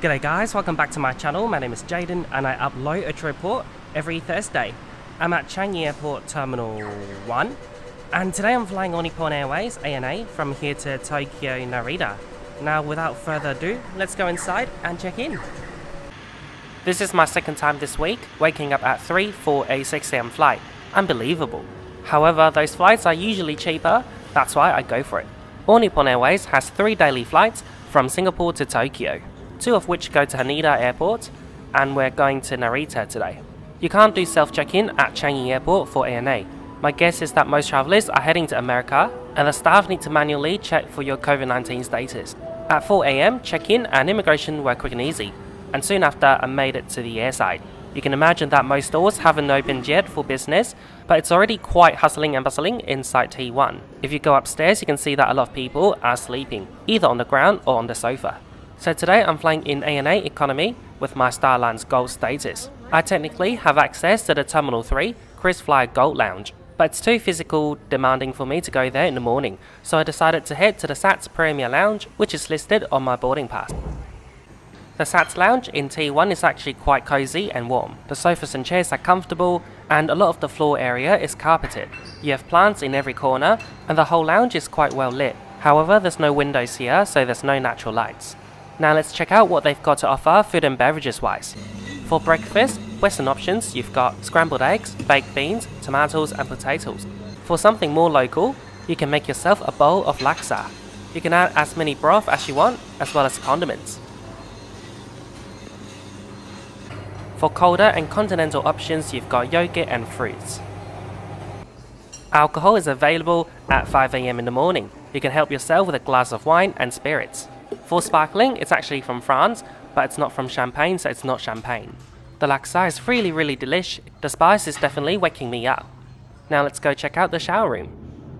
G'day guys, welcome back to my channel. My name is Jayden and I upload a trip report every Thursday. I'm at Changi Airport Terminal 1 and today I'm flying on Nippon Airways ANA from here to Tokyo Narita. Now without further ado, let's go inside and check in. This is my second time this week, waking up at 3 for a 6am flight. Unbelievable. However, those flights are usually cheaper, that's why I go for it. All Nippon Airways has three daily flights from Singapore to Tokyo two of which go to Haneda Airport, and we're going to Narita today. You can't do self check in at Changi Airport for ANA. My guess is that most travelers are heading to America, and the staff need to manually check for your COVID 19 status. At 4 am, check in and immigration were quick and easy, and soon after, I made it to the airside. You can imagine that most stores haven't opened yet for business, but it's already quite hustling and bustling inside T1. If you go upstairs, you can see that a lot of people are sleeping, either on the ground or on the sofa. So today I'm flying in ANA economy with my Star Alliance Gold status. I technically have access to the Terminal 3 KrisFlyer Gold Lounge, but it's too physical demanding for me to go there in the morning, so I decided to head to the SATS Premier Lounge, which is listed on my boarding pass. The SATS Lounge in T1 is actually quite cozy and warm. The sofas and chairs are comfortable, and a lot of the floor area is carpeted. You have plants in every corner, and the whole lounge is quite well lit. However, there's no windows here, so there's no natural lights. Now let's check out what they've got to offer food and beverages wise. For breakfast, Western options, you've got scrambled eggs, baked beans, tomatoes and potatoes. For something more local, you can make yourself a bowl of laksa. You can add as many broth as you want, as well as condiments. For colder and continental options, you've got yogurt and fruits. Alcohol is available at 5am in the morning. You can help yourself with a glass of wine and spirits. For sparkling, it's actually from France, but it's not from Champagne, so it's not champagne. The laksa is really, really delish. The spice is definitely waking me up. Now let's go check out the shower room.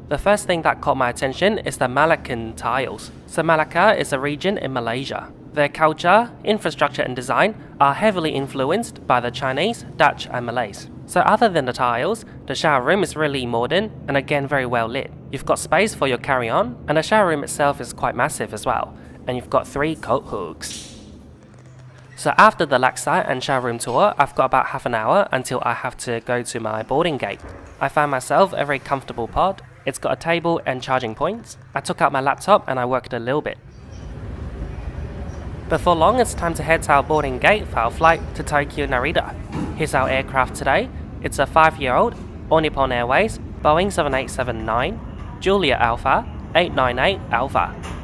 The first thing that caught my attention is the Malaccan tiles. So Malacca is a region in Malaysia. Their culture, infrastructure and design are heavily influenced by the Chinese, Dutch and Malays. So other than the tiles, the shower room is really modern and again very well lit. You've got space for your carry-on and the shower room itself is quite massive as well and you've got three coat hooks. So after the laksa and shower room tour, I've got about half an hour until I have to go to my boarding gate. I found myself a very comfortable pod. It's got a table and charging points. I took out my laptop and I worked a little bit. Before long, it's time to head to our boarding gate for our flight to Tokyo Narita. Here's our aircraft today. It's a 5-year-old All Nippon Airways Boeing 7879 Julia Alpha 898 Alpha.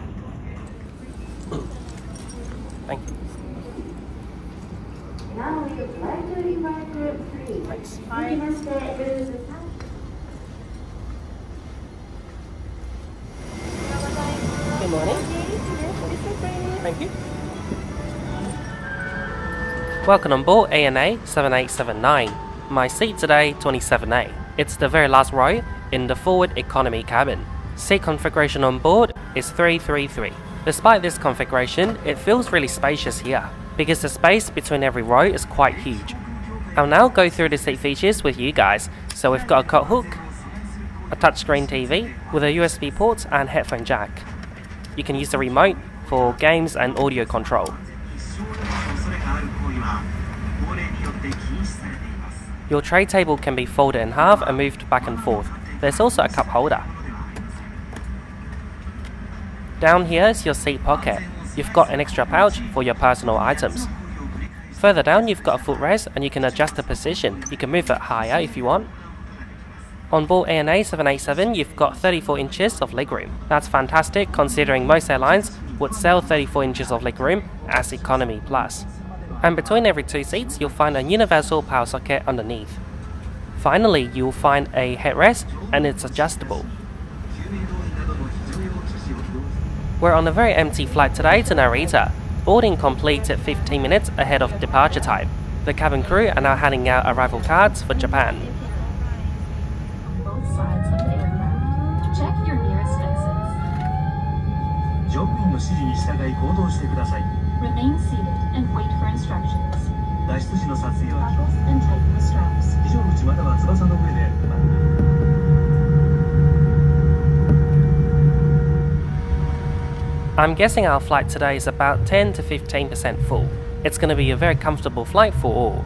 Thank you. Thanks. Good morning. Thank you. Welcome on board ANA 7879. My seat today 27A. It's the very last row in the forward economy cabin. Seat configuration on board is 333. Despite this configuration, it feels really spacious here, because the space between every row is quite huge. I'll now go through the seat features with you guys. So we've got a coat hook, a touchscreen TV with a USB port and headphone jack. You can use the remote for games and audio control. Your tray table can be folded in half and moved back and forth. There's also a cup holder. Down here is your seat pocket. You've got an extra pouch for your personal items. Further down you've got a footrest and you can adjust the position. You can move it higher if you want. On board ANA 787 you've got 34 inches of legroom. That's fantastic considering most airlines would sell 34 inches of legroom as economy plus. And between every two seats you'll find a universal power socket underneath. Finally you'll find a headrest and it's adjustable. We're on a very empty flight today to Narita. Boarding completed 15 minutes ahead of departure time. The cabin crew are now handing out arrival cards for Japan. Both sides of the aircraft. Check your nearest exits. 乗務員の指示に従い行動してください Remain seated and wait for instructions. 脱出時の撮影は Buckles and tighten the straps. 非常口または翼の上で I'm guessing our flight today is about 10 to 15% full. It's going to be a very comfortable flight for all.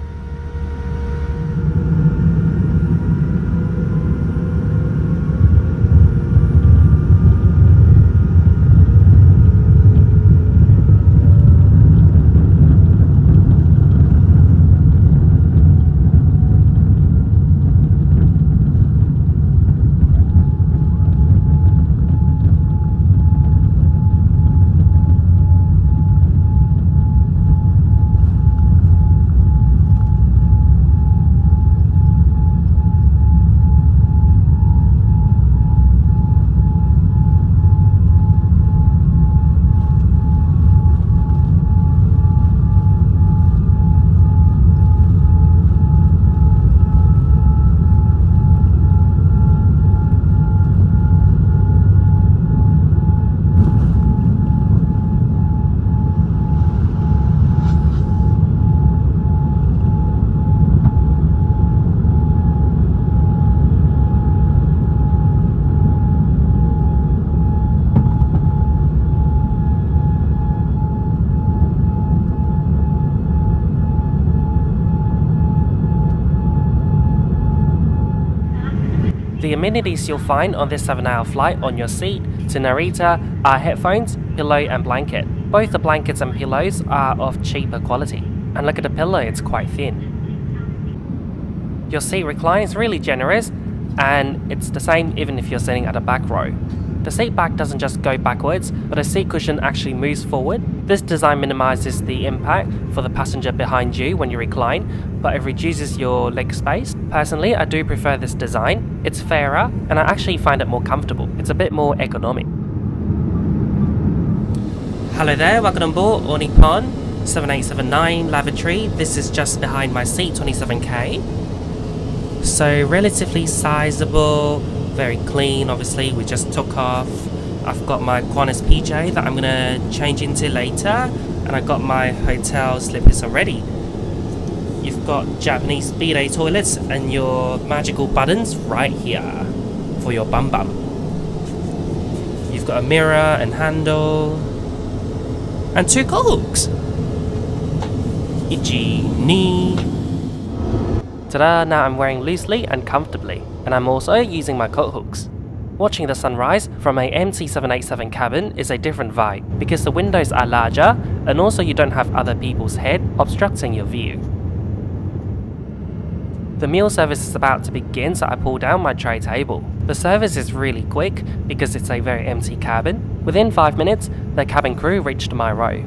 Amenities you'll find on this 7 hour flight on your seat to Narita are headphones, pillow, and blanket. Both the blankets and pillows are of cheaper quality. And look at the pillow, it's quite thin. Your seat recline is really generous, and it's the same even if you're sitting at the back row. The seat back doesn't just go backwards, but the seat cushion actually moves forward. This design minimizes the impact for the passenger behind you when you recline, but it reduces your leg space. Personally, I do prefer this design. It's fairer, and I actually find it more comfortable. It's a bit more economic. Hello there, welcome on board Nippon 7879 Lavatory. This is just behind my seat, 27k. So relatively sizable, very clean obviously. We just took off. I've got my Qantas PJ that I'm gonna change into later and I got my hotel slippers already. You've got Japanese bidet toilets and your magical buttons right here for your bum bum. You've got a mirror and handle and two hooks itchy knee. Ta-da, now I'm wearing loosely and comfortably, and I'm also using my coat hooks. Watching the sunrise from a MT787 cabin is a different vibe because the windows are larger and also you don't have other people's head obstructing your view. The meal service is about to begin so I pull down my tray table. The service is really quick because it's a very empty cabin. Within 5 minutes, the cabin crew reached my row.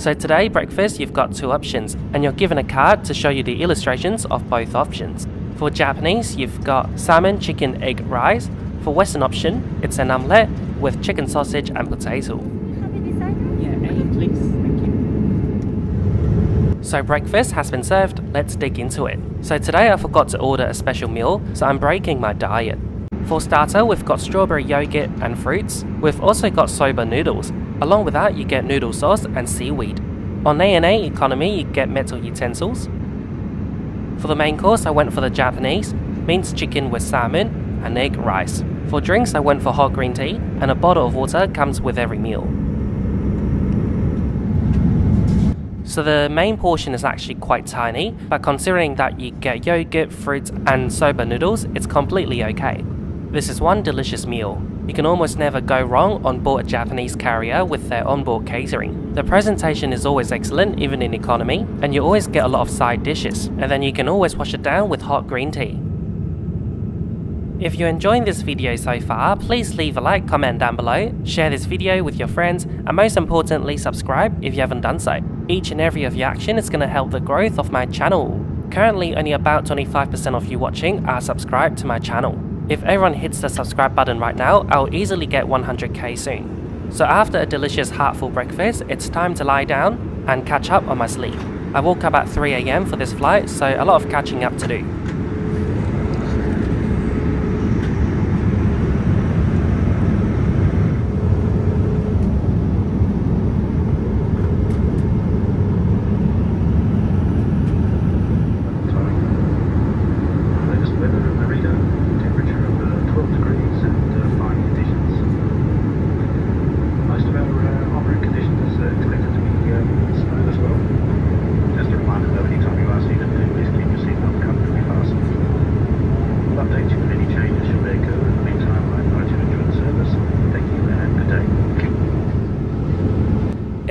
So today, breakfast, you've got two options, and you're given a card to show you the illustrations of both options. For Japanese, you've got salmon, chicken, egg, rice. For Western option, it's an omelette with chicken sausage and potato. Yeah, eight, please. So breakfast has been served, let's dig into it. So today I forgot to order a special meal, so I'm breaking my diet. For starter, we've got strawberry yogurt and fruits. We've also got soba noodles. Along with that, you get noodle sauce and seaweed. On ANA economy, you get metal utensils. For the main course, I went for the Japanese, minced chicken with salmon and egg rice. For drinks, I went for hot green tea, and a bottle of water comes with every meal. So the main portion is actually quite tiny, but considering that you get yogurt, fruits, and soba noodles, it's completely okay. This is one delicious meal. You can almost never go wrong on board a Japanese carrier with their onboard catering. The presentation is always excellent, even in economy, and you always get a lot of side dishes, and then you can always wash it down with hot green tea. If you're enjoying this video so far, please leave a like, comment down below, share this video with your friends, and most importantly subscribe if you haven't done so. Each and every of your action is going to help the growth of my channel. Currently only about 25% of you watching are subscribed to my channel. If everyone hits the subscribe button right now, I'll easily get 100k soon. So after a delicious heartful breakfast, it's time to lie down and catch up on my sleep. I woke up at 3am for this flight, so a lot of catching up to do. Latest weather in Narita. Temperature of It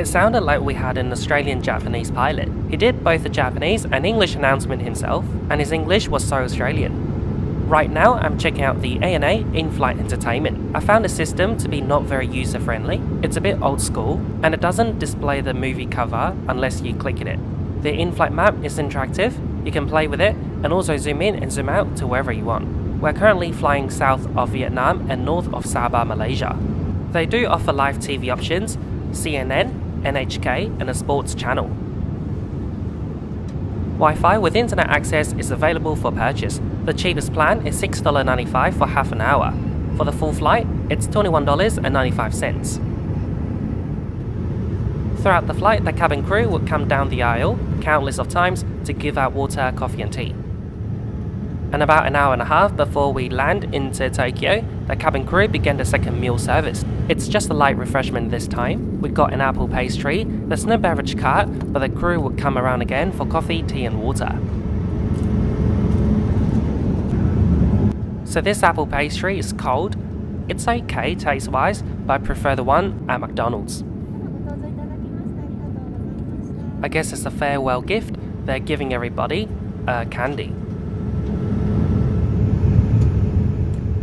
sounded like we had an Australian Japanese pilot. He did both the Japanese and English announcement himself, and his English was so Australian. Right now, I'm checking out the ANA in-flight entertainment. I found the system to be not very user-friendly. It's a bit old school, and it doesn't display the movie cover unless you click in it. The in-flight map is interactive, you can play with it, and also zoom in and zoom out to wherever you want. We're currently flying south of Vietnam and north of Sabah, Malaysia. They do offer live TV options, CNN, NHK, and a sports channel. Wi-Fi with internet access is available for purchase. The cheapest plan is $6.95 for half an hour. For the full flight, it's $21.95. Throughout the flight, the cabin crew would come down the aisle countless of times to give out water, coffee and tea and about an hour and a half before we land into Tokyo, the cabin crew began the second meal service. It's just a light refreshment this time. We got an apple pastry, there's no beverage cart, but the crew would come around again for coffee, tea and water. So this apple pastry is cold. It's okay taste-wise, but I prefer the one at McDonald's. I guess it's a farewell gift they're giving everybody, uh, candy.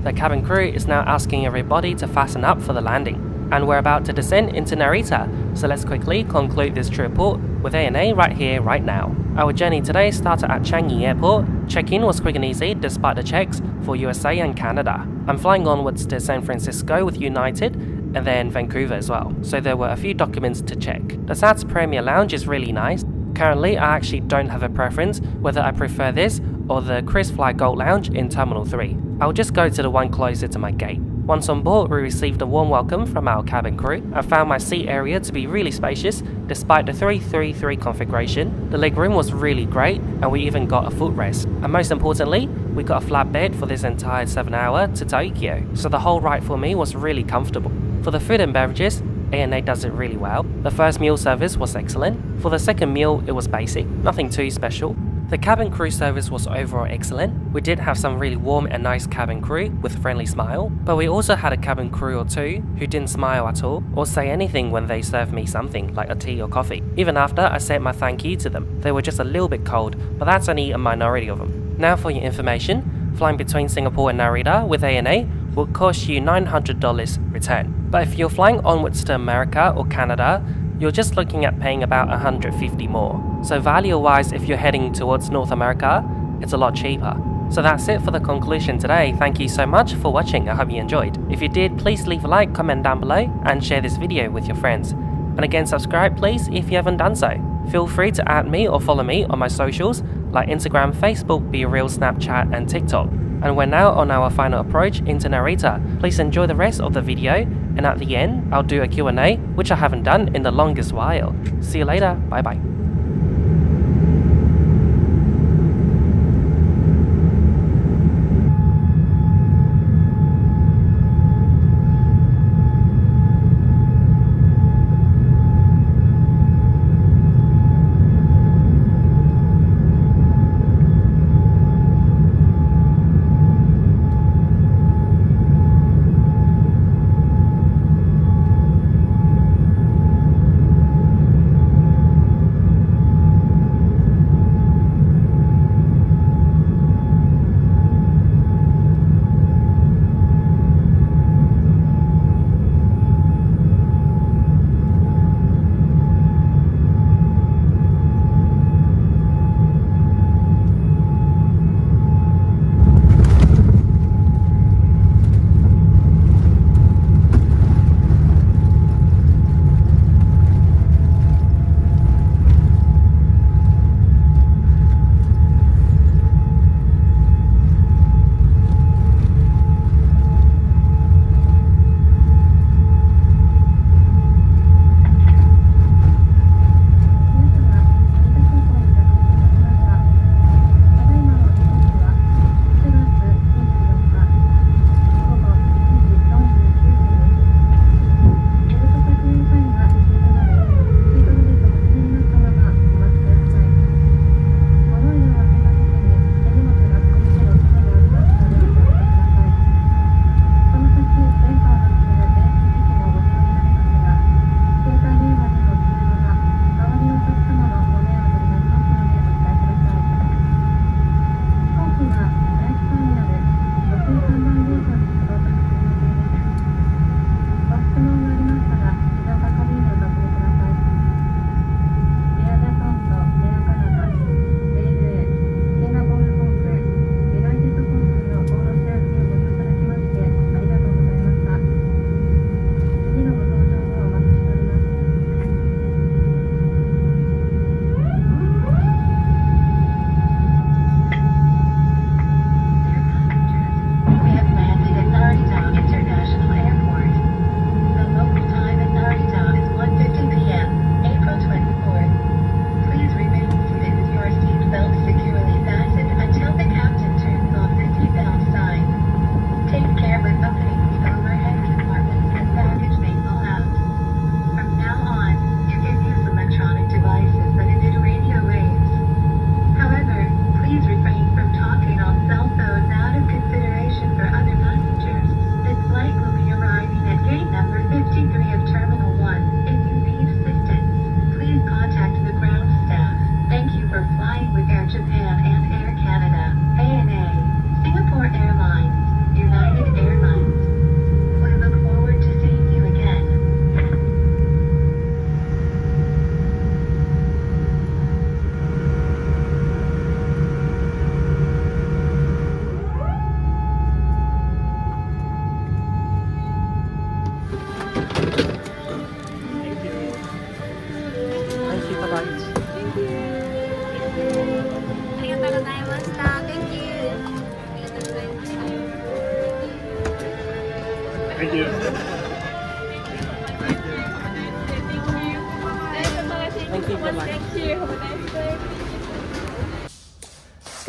The cabin crew is now asking everybody to fasten up for the landing. And we're about to descend into Narita, so let's quickly conclude this trip with ANA right here, right now. Our journey today started at Changi Airport. Check-in was quick and easy despite the checks for USA and Canada. I'm flying onwards to San Francisco with United and then Vancouver as well, so there were a few documents to check. The SATS Premier Lounge is really nice. Currently, I actually don't have a preference whether I prefer this or the KrisFlyer Gold Lounge in Terminal 3. I'll just go to the one closer to my gate. Once on board, we received a warm welcome from our cabin crew. I found my seat area to be really spacious, despite the 333 configuration. The legroom was really great, and we even got a footrest. And most importantly, we got a flat bed for this entire 7 hour to Tokyo, so the whole ride for me was really comfortable. For the food and beverages, ANA does it really well. The first meal service was excellent. For the second meal, it was basic, nothing too special. The cabin crew service was overall excellent. We did have some really warm and nice cabin crew with friendly smile, but we also had a cabin crew or two who didn't smile at all or say anything when they served me something like a tea or coffee. Even after I said my thank you to them, they were just a little bit cold, but that's only a minority of them. Now for your information, flying between Singapore and Narita with ANA will cost you $900 return. But if you're flying onwards to America or Canada, you're just looking at paying about 150 more. So value wise, if you're heading towards North America, it's a lot cheaper. So that's it for the conclusion today. Thank you so much for watching. I hope you enjoyed. If you did, please leave a like, comment down below, and share this video with your friends. And again, subscribe please if you haven't done so. Feel free to add me or follow me on my socials like Instagram, Facebook, BeReal, Snapchat, and TikTok. And we're now on our final approach into Narita. Please enjoy the rest of the video, and at the end, I'll do a Q&A, which I haven't done in the longest while. See you later, bye bye.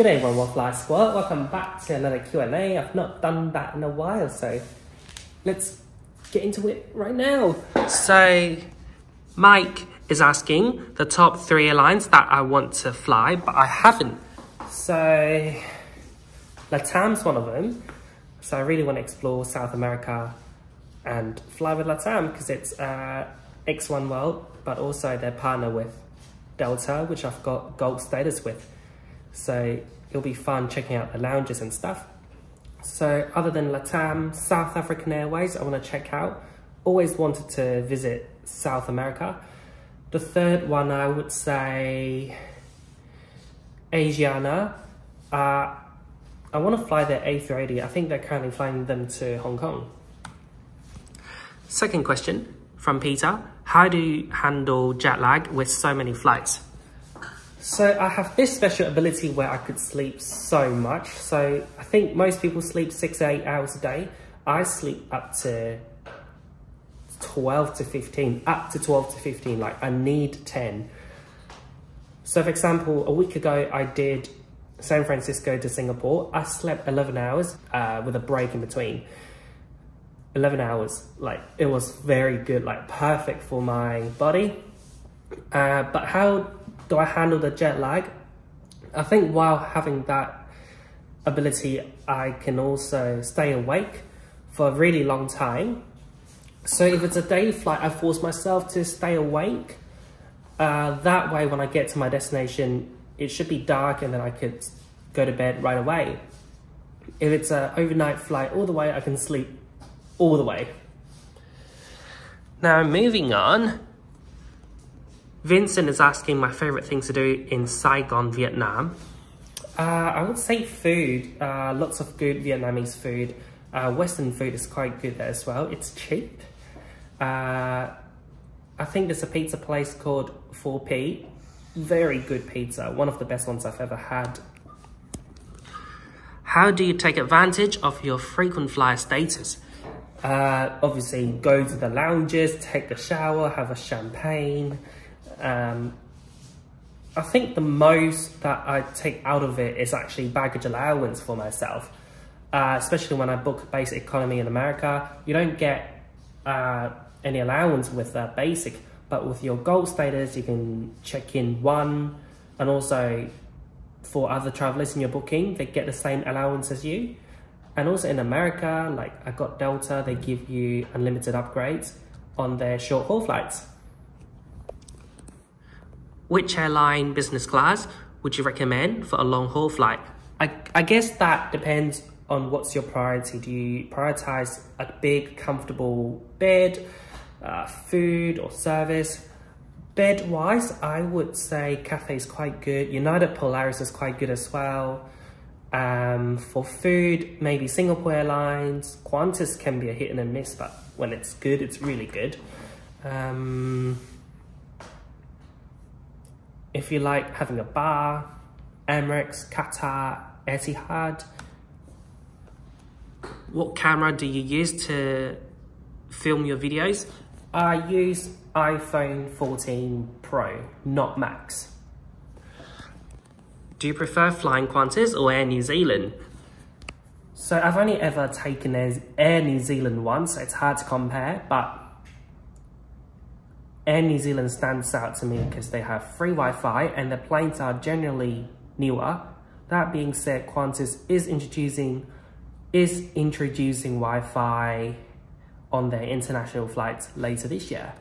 Good everyone, Wolf Life Squad. Welcome back to another Q&A. I've not done that in a while, so let's get into it right now. So, Mike is asking the top three airlines that I want to fly, but I haven't. So, Latam's one of them. So I really want to explore South America and fly with Latam because it's uh, ex-oneworld, but also they're partner with Delta, which I've got gold status with. So it'll be fun checking out the lounges and stuff. So other than Latam, South African Airways, I want to check out. Always wanted to visit South America. The third one, I would say Asiana. Uh, I want to fly their A380. I think they're currently flying them to Hong Kong. Second question from Peter. How do you handle jet lag with so many flights? So I have this special ability where I could sleep so much. So I think most people sleep six, eight hours a day. I sleep up to 12 to 15, up to 12 to 15, like I need 10. So for example, a week ago I did San Francisco to Singapore. I slept 11 hours uh, with a break in between. 11 hours, like it was very good, like perfect for my body. Uh, but how do I handle the jet lag? I think while having that ability, I can also stay awake for a really long time. So if it's a day flight, I force myself to stay awake. Uh, that way, when I get to my destination, it should be dark and then I could go to bed right away. If it's an overnight flight all the way, I can sleep all the way. Now, moving on, Vincent is asking my favorite things to do in Saigon, Vietnam. Uh, I would say food. Uh, lots of good Vietnamese food. Uh, Western food is quite good there as well. It's cheap. Uh, I think there's a pizza place called 4P. Very good pizza. One of the best ones I've ever had. How do you take advantage of your frequent flyer status? Uh, obviously, go to the lounges, take a shower, have a champagne. Um, I think the most that I take out of it is actually baggage allowance for myself. Uh, especially when I book basic economy in America, you don't get uh, any allowance with uh, basic, but with your gold status, you can check in one, and also for other travelers in your booking, they get the same allowance as you. And also in America, like I got Delta, they give you unlimited upgrades on their short haul flights. Which airline business class would you recommend for a long haul flight? I, I guess that depends on what's your priority. Do you prioritize a big, comfortable bed, uh, food, or service? Bed wise, I would say Cathay is quite good. United Polaris is quite good as well. Um, for food, maybe Singapore Airlines. Qantas can be a hit and a miss, but when it's good, it's really good. Um, if you like having a bar, Emirates, Qatar, Etihad. What camera do you use to film your videos? I use iPhone 14 Pro, not Max. Do you prefer flying Qantas or Air New Zealand? So I've only ever taken Air New Zealand once, so it's hard to compare, but Air New Zealand stands out to me because they have free Wi-Fi and the planes are generally newer. That being said, Qantas is introducing is introducing Wi-Fi on their international flights later this year.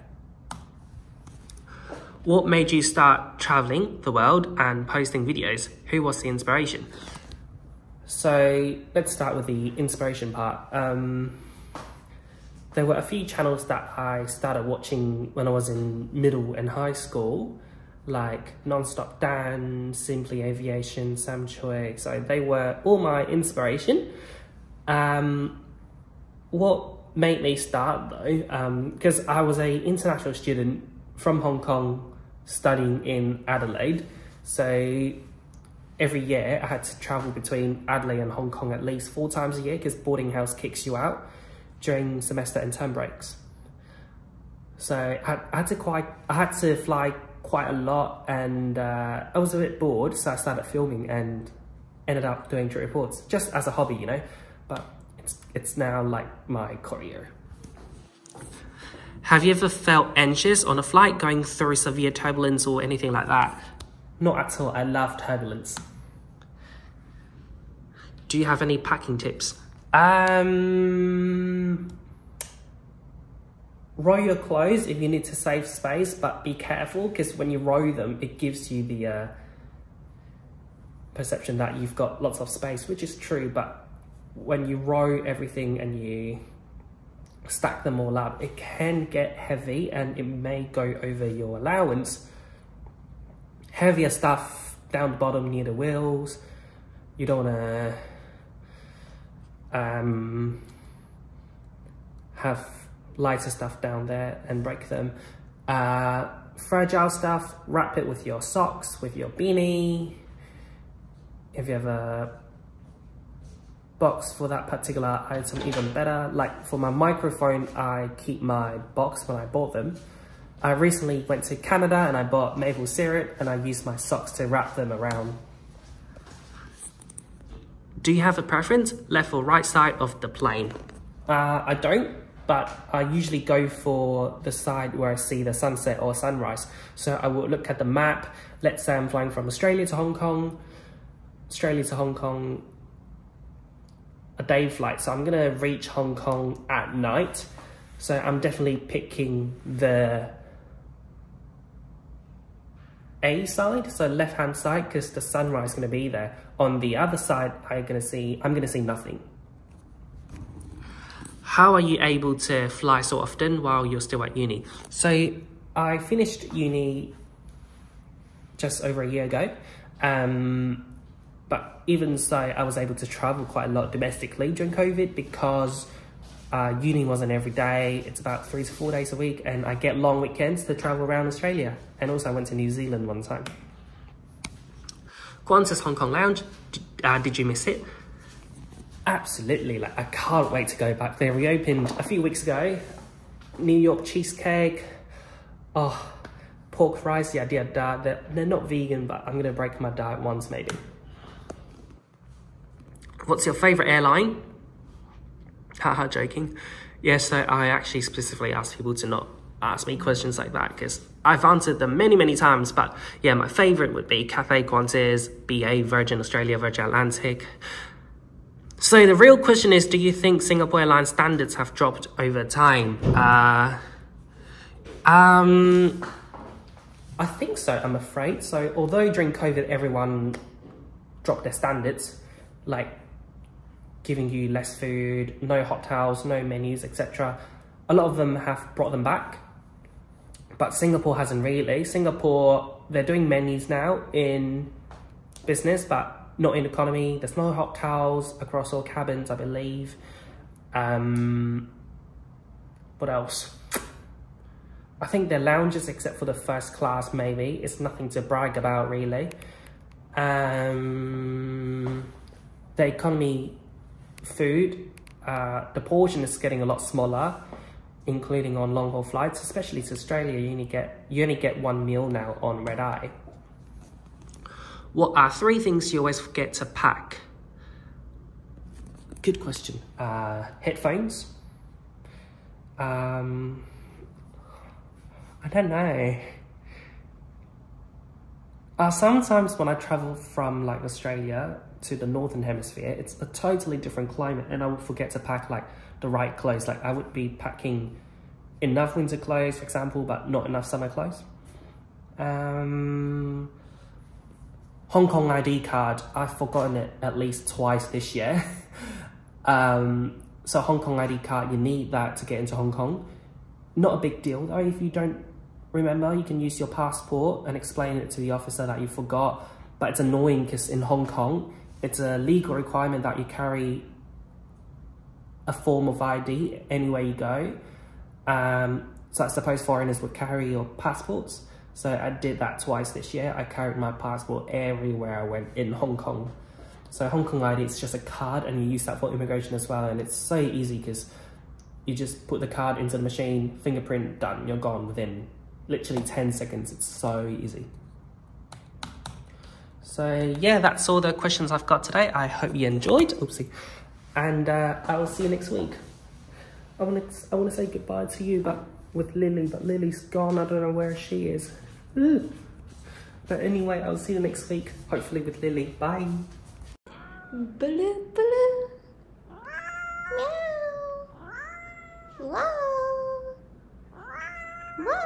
What made you start traveling the world and posting videos? Who was the inspiration? So let's start with the inspiration part. Um, there were a few channels that I started watching when I was in middle and high school, like Nonstop Dan, Simply Aviation, Sam Chui. So they were all my inspiration. Um, what made me start though, because um, I was a international student from Hong Kong studying in Adelaide. So every year I had to travel between Adelaide and Hong Kong at least four times a year because boarding house kicks you out during semester and term breaks. So I, I had to quite, I had to fly quite a lot and uh, I was a bit bored, so I started filming and ended up doing trip reports just as a hobby, you know. But it's it's now like my career. Have you ever felt anxious on a flight going through severe turbulence or anything like that? Not at all. I love turbulence. Do you have any packing tips? Um, row your clothes if you need to save space, but be careful because when you row them, it gives you the uh, perception that you've got lots of space, which is true. But when you row everything and you stack them all up, it can get heavy and it may go over your allowance. Heavier stuff down the bottom near the wheels. You don't want to um, have lighter stuff down there and break them. Uh, fragile stuff, wrap it with your socks, with your beanie. If you have a box for that particular item, even better. Like for my microphone, I keep my box when I bought them. I recently went to Canada and I bought maple syrup and I used my socks to wrap them around. Do you have a preference, left or right side of the plane? Uh, I don't but I usually go for the side where I see the sunset or sunrise. So I will look at the map. Let's say I'm flying from Australia to Hong Kong, Australia to Hong Kong, a day flight. So I'm gonna reach Hong Kong at night. So I'm definitely picking the A side, so left hand side, because the sunrise is gonna be there. On the other side, I'm gonna see I'm gonna see nothing. How are you able to fly so often while you're still at uni? So I finished uni just over a year ago. Um, but even so, I was able to travel quite a lot domestically during COVID because uh, uni wasn't every day. It's about three to four days a week, and I get long weekends to travel around Australia. And also, I went to New Zealand one time. Qantas Hong Kong Lounge, uh, did you miss it? Absolutely, like I can't wait to go back. They reopened a few weeks ago. New York cheesecake. Oh, pork fries, yeah, yeah, yeah. They're, they're not vegan, but I'm gonna break my diet once maybe. What's your favorite airline? Haha, joking. Yes, yeah, so I actually specifically asked people to not ask me questions like that because I've answered them many, many times. But yeah, my favorite would be Cathay Qantas, BA, Virgin Australia, Virgin Atlantic. So the real question is, do you think Singapore Airlines standards have dropped over time? Uh, um, I think so, I'm afraid. So although during COVID, everyone dropped their standards, like giving you less food, no hot towels, no menus, etc. A lot of them have brought them back, but Singapore hasn't really. Singapore, they're doing menus now in business, but not in economy. There's no hot towels across all cabins, I believe. Um, what else? I think their lounges, except for the first class, maybe. It's nothing to brag about, really. Um, the economy food, uh, the portion is getting a lot smaller, including on long haul flights, especially to Australia. You only get you only get one meal now on red eye. What are three things you always forget to pack? Good question. Uh, headphones. Um, I don't know. Uh, sometimes when I travel from like Australia to the Northern Hemisphere, it's a totally different climate and I will forget to pack like the right clothes. Like I would be packing enough winter clothes, for example, but not enough summer clothes. Um, Hong Kong ID card, I've forgotten it at least twice this year. um, so Hong Kong ID card, you need that to get into Hong Kong. Not a big deal though, if you don't remember, you can use your passport and explain it to the officer that you forgot. But it's annoying because in Hong Kong, it's a legal requirement that you carry a form of ID anywhere you go. Um, so I suppose foreigners would carry your passports. So I did that twice this year. I carried my passport everywhere I went in Hong Kong. So Hong Kong ID is just a card and you use that for immigration as well. And it's so easy because you just put the card into the machine, fingerprint, done, you're gone within literally 10 seconds. It's so easy. So yeah, that's all the questions I've got today. I hope you enjoyed. Oopsie. And uh, I will see you next week. I want to I want to say goodbye to you, but with Lily, but Lily's gone. I don't know where she is. Ugh. But anyway, I'll see you next week, hopefully with Lily. Bye. Blue, blue. Meow. Wow. Wow.